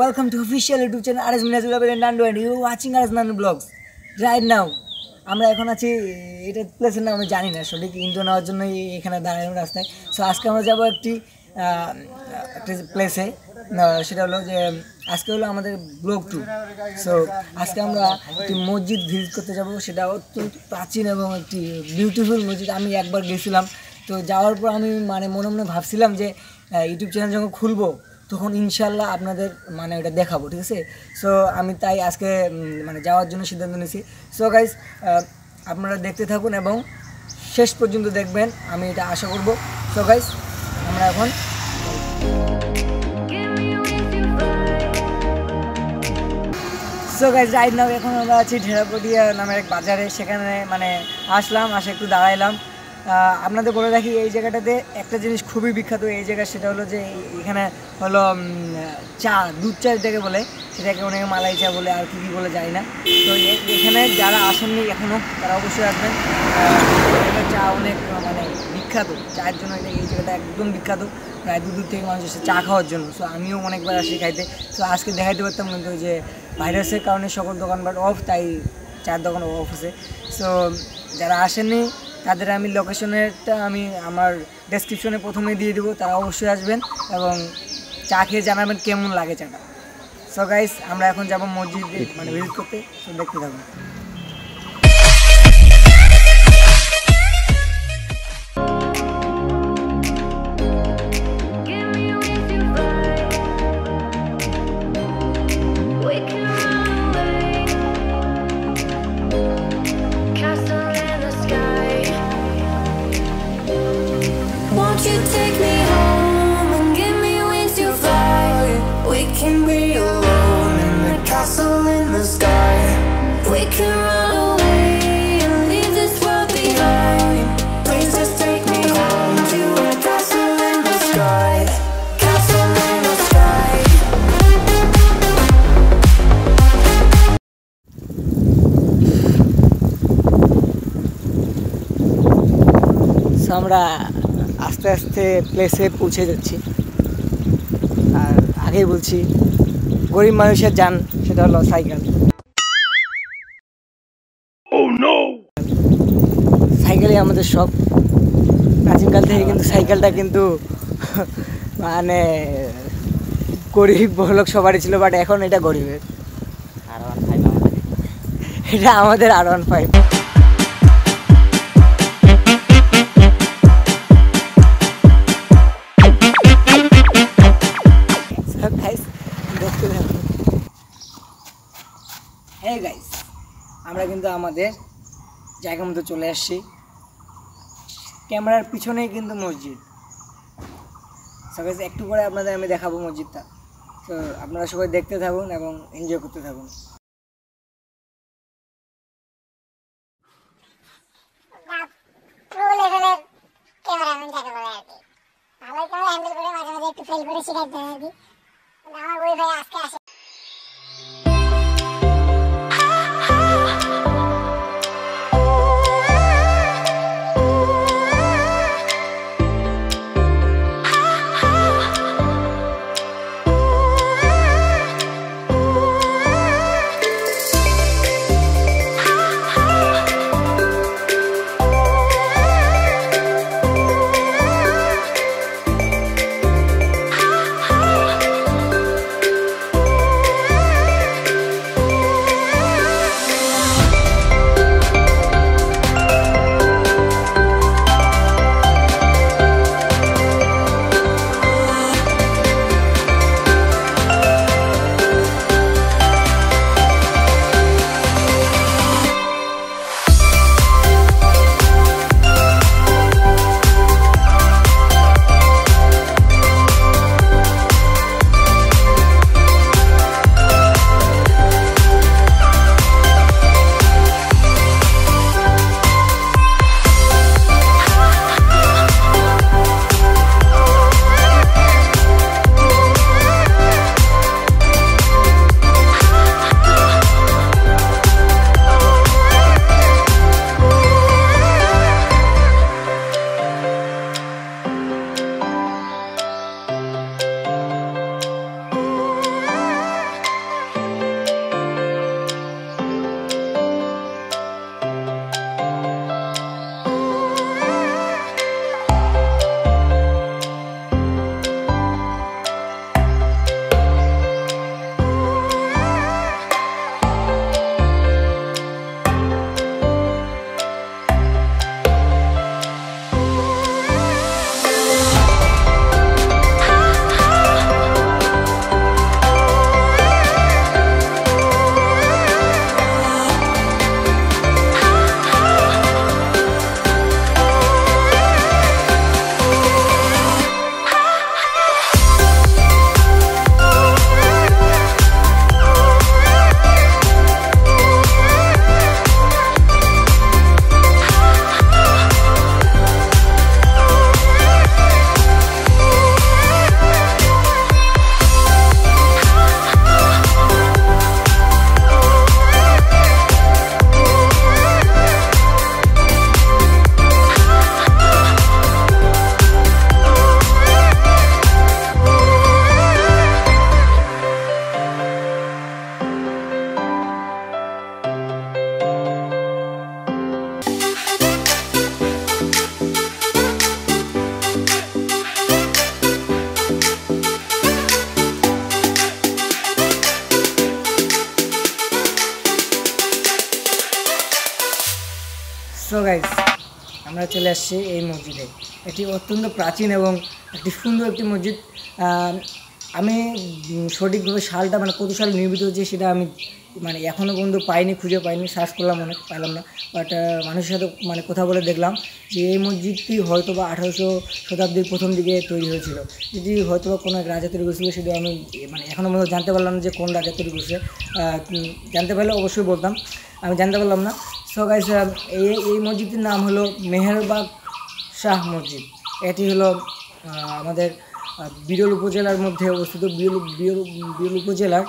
Welcome to official YouTube channel R S Minajul Nandu and you watching R S Nandu vlogs right now আমরা এখন আছি, এটা প্লেসের নাম আমি জানি না সঠিক ইন্টো নেওয়ার জন্য এখানে দাঁড়ালাম রাস্তায়। সো আজকে আমরা যাব একটি একটি প্লেসে সেটা হলো যে আজকে হলো আমাদের ব্লগ টু সো আজকে আমরা একটি মসজিদ ভিজিট করতে যাব। সেটা অত্যন্ত প্রাচীন এবং একটি বিউটিফুল মসজিদ। আমি একবার গেছিলাম। তো যাওয়ার পর আমি মানে মনে মনে ভাবছিলাম যে ইউটিউব চ্যানেল যখন খুলবো, তখন ইনশাল্লাহ আপনাদের মানে ওটা দেখাবো, ঠিক আছে? সো আমি তাই আজকে মানে যাওয়ার জন্য সিদ্ধান্ত নিয়েছি। সো গাইজ আপনারা দেখতে থাকুন এবং শেষ পর্যন্ত দেখবেন। আমি এটা আশা করব। সো গাইজ আমরা এখন সো গাইজ রাইট নাও এখন আমরা আছি ঢেরাপটিয়া নামের এক বাজারে। সেখানে মানে আসলাম, আসে একটু দাঁড়াইলাম। আপনাদের বলে রাখি, এই জায়গাটাতে একটা জিনিস খুবই বিখ্যাত এই জায়গা, সেটা হলো যে এখানে হলো চা, দুধ চা যেটাকে বলে, সেটাকে অনেকে মালাই চা বলে, আর কী কী বলে জানি না। তো এখানে যারা আসেননি এখনও তারা অবশ্যই আসবেন। চা অনেক মানে বিখ্যাত। চায়ের জন্য এটা, এই জায়গাটা একদম বিখ্যাত। প্রায় দূর দূর থেকে মানুষ এসে চা খাওয়ার জন্য। সো আমিও অনেকবার আসি খাইতে। তো আজকে দেখাইতে পারতাম কিন্তু যে ভাইরাসের কারণে সকল দোকানপাট অফ তাই চার দোকান অফ আছে। সো যারা আসেননি, তাদের আমি লোকেশনেরটা আমি আমার ডেসক্রিপশনে প্রথমে দিয়ে দেবো, তারা অবশ্যই আসবেন এবং চা খেয়ে জানাবেন কেমন লাগে চাটা। সো গাইস আমরা এখন যাব মসজিদে মানে ভিজিট করতে। তো দেখতে থাকুন। আমরা আস্তে আস্তে প্লেসে পৌঁছে যাচ্ছি। আর আগেই বলছি, গরিব মানুষের যান, সেটা হলো সাইকেল সাইকেলই আমাদের সব। প্রাচীনকাল থেকে কিন্তু সাইকেলটা কিন্তু মানে গরিব বড়লোক সবারই ছিল বাট এখন এটা গরিবের। এটা আমাদের আর ওয়ান ফাইভ সব গাইস দেখতে থাকুন হ্যাঁ গাইস আমরা কিন্তু আমাদের জায়গা মতো চলে আসছি। ক্যামেরার পিছনেই কিন্তু মসজিদ। সো গাইস একটু করে আপনাদের আমি দেখাবো মসজিদটা। তো আপনারা সবাই দেখতে থাকুন এবং এনজয় করতে থাকুন। প্রো লেভেলের ক্যামেরাম্যান যাকে বলে আর কি। ভালোই ক্যামেরা হ্যান্ডেল করে মাঝে মাঝে একটু ফেল করে শিখাইতে হয় আর কি। আমার বই ভাই আজকে আসে আসছি এই মসজিদে। এটি অত্যন্ত প্রাচীন এবং একটি সুন্দর একটি মসজিদ আমি সঠিকভাবে সালটা মানে কত সাল নির্মিত হচ্ছে সেটা আমি মানে এখনও পর্যন্ত পাইনি, খুঁজে পাইনি সার্চ করলাম অনেক, পাইলাম না। বাট মানুষের সাথে মানে কথা বলে দেখলাম যে এই মসজিদটি হয়তো বা আঠারোশো শতাব্দীর প্রথম দিকে তৈরি হয়েছিল। যদি হয়তো বা কোনো এক রাজা তৈরি করেছিল, সেটা আমি মানে এখনও পর্যন্ত জানতে পারলাম না যে কোন রাজা তৈরি করছে। জানতে পারলে অবশ্যই বলতাম, আমি জানতে পারলাম না। সো গাইস এই এই মসজিদটির নাম হলো মেহেরবাগ শাহ মসজিদ। এটি হলো আমাদের বিরল উপজেলার মধ্যে অবস্থিত বিরল বিরল বিরল উপজেলার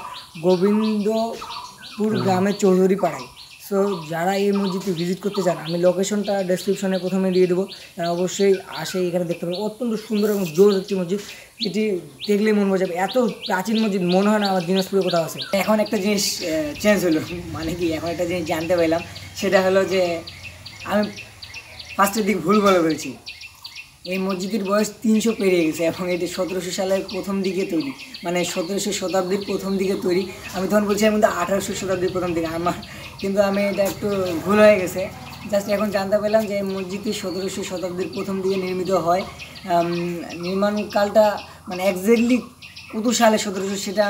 গোবিন্দপুর গ্রামের চৌধুরী পাড়ায় সো যারা এই মসজিদটি ভিজিট করতে চান আমি লোকেশনটা ডেসক্রিপশনে প্রথমে দিয়ে দেবো। তারা অবশ্যই আসে এখানে দেখতে পাবেন। অত্যন্ত সুন্দর এবং জোর একটি মসজিদ। যেটি দেখলেই মন বোঝাবে এত প্রাচীন মসজিদ মনে হয় না আমার দিনাজপুরে কোথাও আছে। এখন একটা জিনিস চেঞ্জ হলো। মানে কি এখন একটা জিনিস জানতে পারলাম সেটা হলো যে আমি ফার্স্টের দিক ভুল বলে বলছি। এই মসজিদের বয়স তিনশো পেরিয়ে গেছে এবং এটি সতেরোশো সালের প্রথম দিকে তৈরি। মানে সতেরোশো শতাব্দীর প্রথম দিকে তৈরি। আমি তখন বলছি এর মধ্যে আঠারোশো শতাব্দীর প্রথম দিকে। আমার কিন্তু আমি এটা একটু ভুল হয়ে গেছে। জাস্ট এখন জানতে পারলাম যে এই মসজিদটি সতেরোশো শতাব্দীর প্রথম দিকে নির্মিত হয়। নির্মাণকালটা মানে একজ্যাক্টলি কত সালে সতেরোশো সেটা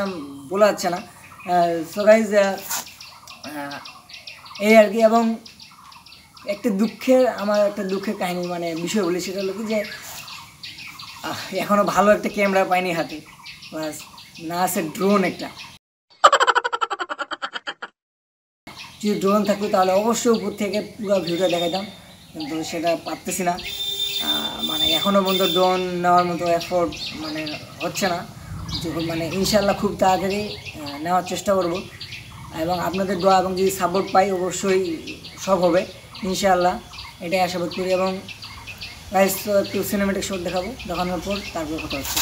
বলা যাচ্ছে না। সো এই আর কি। এবং একটা দুঃখের আমার একটা দুঃখের কাহিনী মানে বিষয় বলি সেটা হলো কি যে আহ, এখনও ভালো একটা ক্যামেরা পাইনি হাতে। বাস না আছে ড্রোন একটা। যদি ড্রোন থাকতো তাহলে অবশ্যই উপর থেকে পুরো ভিউটা দেখাতাম কিন্তু সেটা পারতেছি না। মানে এখনও পর্যন্ত ড্রোন নেওয়ার মতো এফোর্ট মানে হচ্ছে না। যখন মানে ইনশাল্লাহ খুব তাড়াতাড়ি নেওয়ার চেষ্টা করব। এবং আপনাদের দোয়া এবং যদি সাপোর্ট পাই অবশ্যই সব হবে। ইনশাআল্লাহ, এটাই আশাবাদ করি এবং গাইস তো একটু সিনেমেটিক শট দেখাবো, দেখানোর পর তারপর কথা হচ্ছে।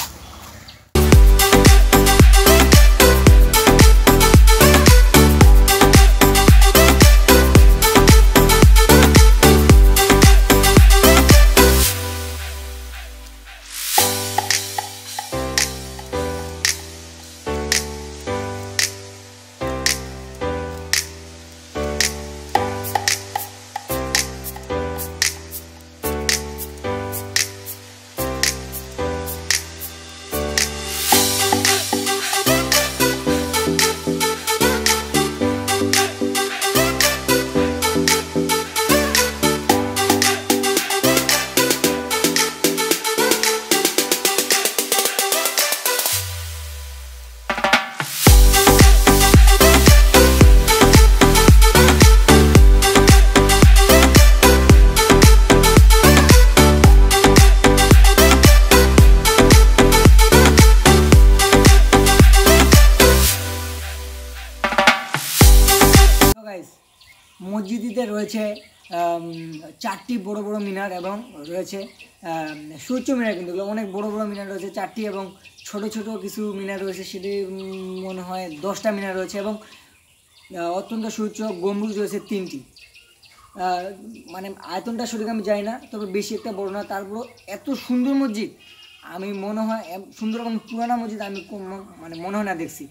চারটি বড় বড় মিনার এবং রয়েছে সূর্য মিনার কিন্তু অনেক বড় বড় মিনার রয়েছে, চারটি এবং ছোট ছোট কিছু মিনার রয়েছে, সেটি মনে হয় দশটা মিনার রয়েছে এবং অত্যন্ত সূর্য গম্বুজ রয়েছে তিনটি। মানে আয়তনটা সঠিক আমি জানি না, তবে বেশি একটা বড় না তারপর এত সুন্দর মসজিদ, আমি মনে হয় সুন্দর এবং পুরানা মসজিদ আমি মানে মনে হয় না দেখছি।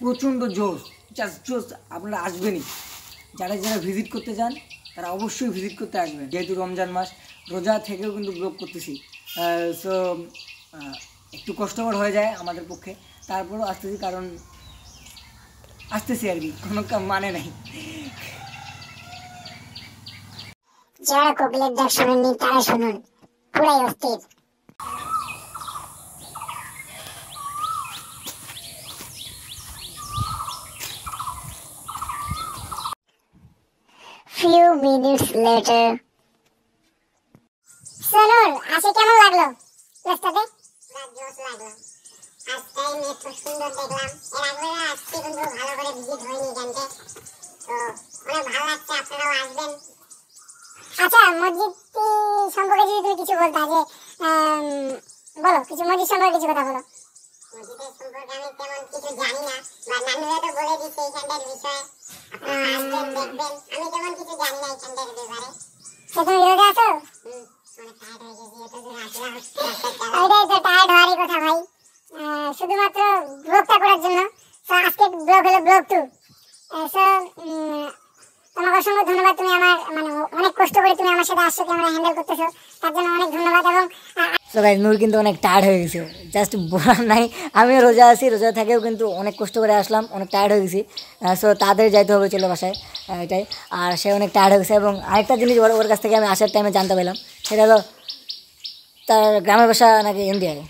প্রচণ্ড জোশ জাস্ট জোশ আপনারা আসবেনই। যারা যারা ভিজিট করতে চান তারা অবশ্যই ভিজিট করতে আসবেন যেহেতু রমজান মাস, রোজা থেকেও কিন্তু ব্লগ করতেছি। সো একটু কষ্টকর হয়ে যায় আমাদের পক্ষে। তারপরও আসতেছি কারণ আসতেছি আর কি, কোনো মানে নাই। যারা কোকিলের ডাক শোনেননি তারা শুনুন। পুরাই অস্থির। Few minutes later. সোনুর আসে কেমন লাগল? রাস্তাতে লাগল। আজটাই মেট্রো সুন্দর দেখলাম। এর আগে আসছি কিন্তু ভালো করে ভিজিট হয়নি এখানকে তো অনেক ভালো লাগছে আপনারাও আসবেন। আচ্ছা মসজিদটি সম্পর্কে যদি তুমি কিছু বলতা যে বলো কিছু মসজিদ সম্পর্কে কিছু কথা বলো। মসজিদের সম্পর্কে আমি তেমন কিছু জানি না বা নানুরা তো বলে দিচ্ছে এইখানটার বিষয়ে। আসবেন দেখবেন আমি তেমন কিছু জানি না এইখানটার ব্যাপারে। সে তুমি রোজা আছো? অনেক টায়ার্ড হয়ে গেছি এত দূর আসলাম ওইটাই তো টায়ার্ড হওয়ারই কথা ভাই। শুধুমাত্র ব্লগটা করার জন্য। তো আজকে ব্লগ হলো ব্লগ টু সো তোমাকে অসংখ্য ধন্যবাদ তুমি আমার মানে অনেক কষ্ট করে তুমি আমার সাথে আসছো ক্যামেরা হ্যান্ডেল করতেছো। তার জন্য অনেক ধন্যবাদ এবং সো গাইজ নূর কিন্তু অনেক টায়ার্ড হয়ে গেছে। জাস্ট বলার নাই। আমিও রোজা আছি, রোজা থেকেও কিন্তু অনেক কষ্ট করে আসলাম, অনেক টায়ার্ড হয়ে গেছি। সো তাদের যাইতে হবে চলে বাসায় এটাই। আর সে অনেক টায়ার্ড হয়ে গেছে এবং আরেকটা জিনিস ওর কাছ থেকে আমি আসার টাইমে জানতে পারলাম সেটা হলো তার গ্রামের বাসা নাকি ইন্ডিয়ায়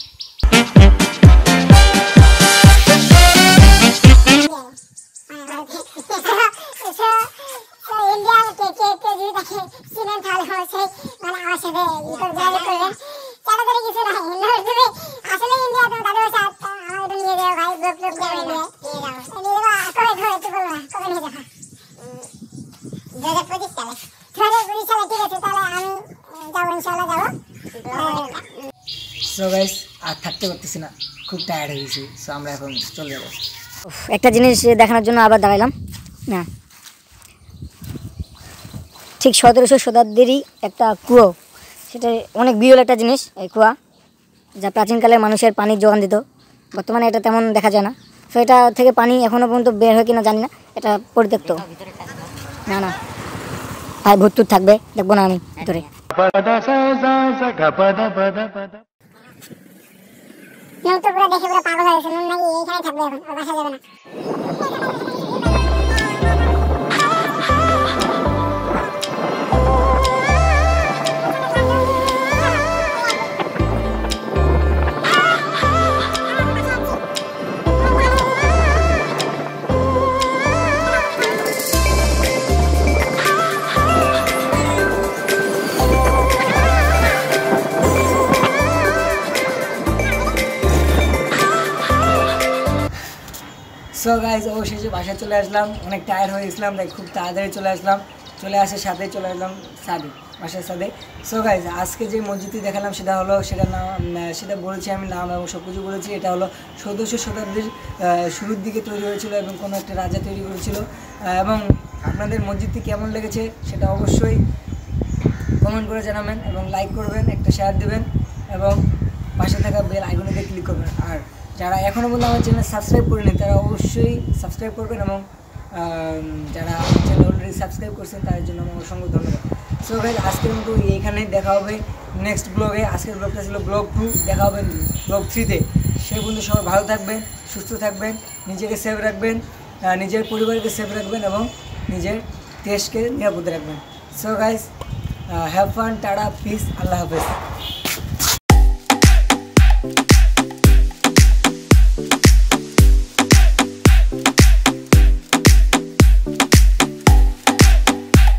মানে কিছু নাই আসলে ইন্ডিয়া তো দাদু বাসা আমার এটা নিয়ে যাও ভাই করে নিয়ে নিয়ে যাব নিয়ে যাব কবে কবে একটু বলব কবে নিয়ে যাব? দু হাজার পঁচিশ সালে। দু হাজার পঁচিশ সালে ঠিক আছে তাহলে আমি যাব ইনশাল্লাহ যাব। সো আর থাকতে পারতেছি না খুব টায়ার্ড হয়ে গেছি সো আমরা এখন চলে যাব। একটা জিনিস দেখানোর জন্য আবার দাঁড়াইলাম। না। ঠিক সতেরোশো শতাব্দীরই একটা কুয়ো সেটা অনেক বিরল একটা জিনিস এই কুয়া। যা প্রাচীনকালে মানুষের পানির যোগান দিত। বর্তমানে এটা তেমন দেখা যায় না। তো এটা থেকে পানি এখনও পর্যন্ত বের হয় কিনা জানি না। এটা পরিত্যক্ত। না না। ভাই ভর্তুর থাকবে, দেখব না আমি ভিতরে। দেখে পুরো পাগল হয়ে গেছে নুন নাকি এইখানে থাকবে এখন বাসা যাবে না। সো গাইজ অবশেষে বাসায় চলে আসলাম। অনেক টায়ার হয়ে গেছিলাম, তাই খুব তাড়াতাড়ি চলে আসলাম। চলে আসার সাথে চলে আসলাম সাদে, বাসার সাথে সো গাইজ আজকে যে মসজিদটি দেখালাম সেটা হলো, সেটা নাম সেটা বলেছি আমি, নাম এবং সব কিছু বলেছি। এটা হলো চৌদ্দশো শতাব্দীর শুরুর দিকে তৈরি হয়েছিল এবং কোনো একটা রাজা তৈরি করেছিল। এবং আপনাদের মসজিদটি কেমন লেগেছে সেটা অবশ্যই কমেন্ট করে জানাবেন এবং লাইক করবেন, একটা শেয়ার দেবেন এবং পাশে থাকা বেল আইকনেতে ক্লিক করবেন। আর যারা এখনও পর্যন্ত আমার চ্যানেল সাবস্ক্রাইব করেনি, তারা অবশ্যই সাবস্ক্রাইব করবেন এবং যারা আমার চ্যানেল অলরেডি সাবস্ক্রাইব করছেন, তাদের জন্য আমার অসংখ্য ধন্যবাদ। সো ভাই আজকের মতো এইখানে দেখা হবে নেক্সট ব্লগে আজকের ব্লগটা ছিল ব্লগ টু দেখা হবে ব্লগ থ্রিতে সেই পর্যন্ত সবাই ভালো থাকবেন, সুস্থ থাকবেন, নিজেকে সেভ রাখবেন নিজের পরিবারকে সেভ রাখবেন এবং নিজের দেশকে নিরাপদে রাখবেন। So guys have fun tata peace আল্লাহ হাফেজ।